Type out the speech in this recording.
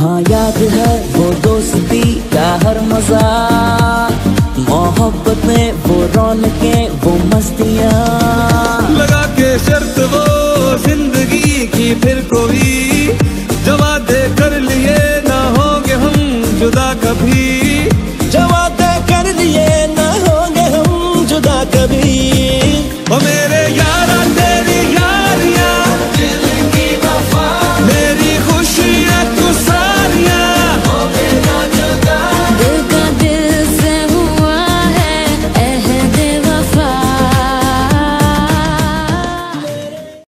हाँ याद है वो दोस्ती का हर मज़ा। मोहब्बत में वो के वो मस्तियाँ। लगा के शर्त वो ज़िंदगी की फिर कोई। जवाब कर लिए ना होंगे हम जुदा कभी।